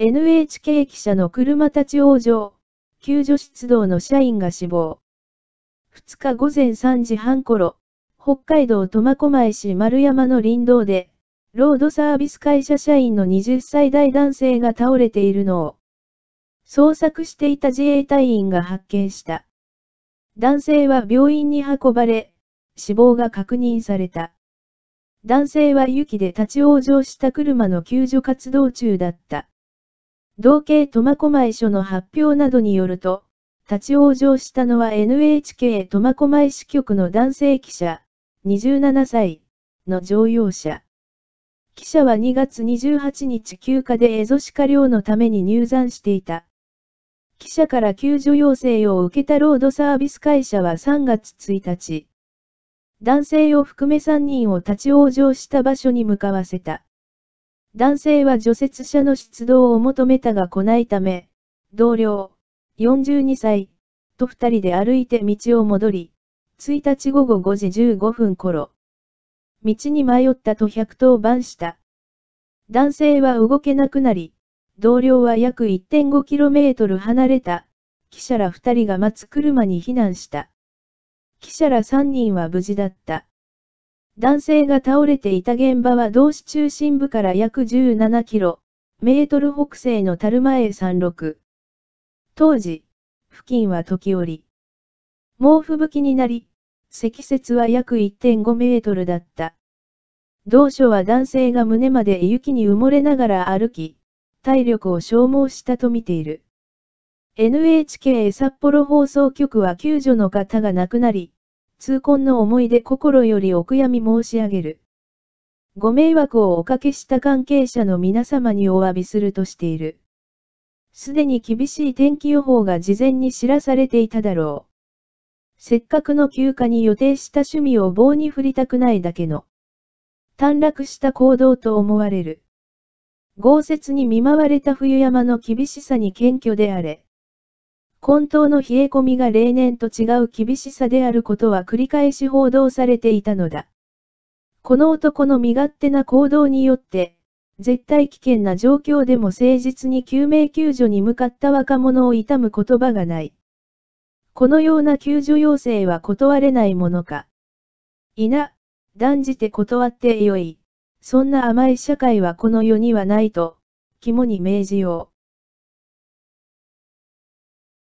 NHK 記者の車立ち往生。救助出動の社員が死亡。2日午前3時半頃、北海道苫小牧市丸山の林道で、ロードサービス会社社員の20歳代男性が倒れているのを、捜索していた自衛隊員が発見した。男性は病院に運ばれ、死亡が確認された。男性は雪で立ち往生した車の救助活動中だった。同系苫小牧署の発表などによると、立ち往生したのは NHK 苫小牧支局の男性記者、27歳の乗用車。記者は2月28日休暇でエゾシカ漁のために入山していた。記者から救助要請を受けたロードサービス会社は3月1日、男性を含め3人を立ち往生した場所に向かわせた。男性は除雪車の出動を求めたが来ないため、同僚、42歳、と2人で歩いて道を戻り、1日午後5時15分頃、道に迷ったと110番した。男性は動けなくなり、同僚は約 1.5km 離れた、記者ら2人が待つ車に避難した。記者ら3人は無事だった。男性が倒れていた現場は同市中心部から約17キロ、メートル北西の樽前36。当時、付近は時折、猛吹雪になり、積雪は約1.5メートルだった。同書は男性が胸まで雪に埋もれながら歩き、体力を消耗したと見ている。NHK 札幌放送局は救助の方が亡くなり、痛恨の思いで心よりお悔やみ申し上げる。ご迷惑をおかけした関係者の皆様にお詫びするとしている。すでに厳しい天気予報が事前に知らされていただろう。せっかくの休暇に予定した趣味を棒に振りたくないだけの。短絡した行動と思われる。豪雪に見舞われた冬山の厳しさに謙虚であれ。混沌の冷え込みが例年と違う厳しさであることは繰り返し報道されていたのだ。この男の身勝手な行動によって、絶対危険な状況でも誠実に救命救助に向かった若者を悼む言葉がない。このような救助要請は断れないものか。いな、断じて断ってよい。そんな甘い社会はこの世にはないと、肝に銘じよう。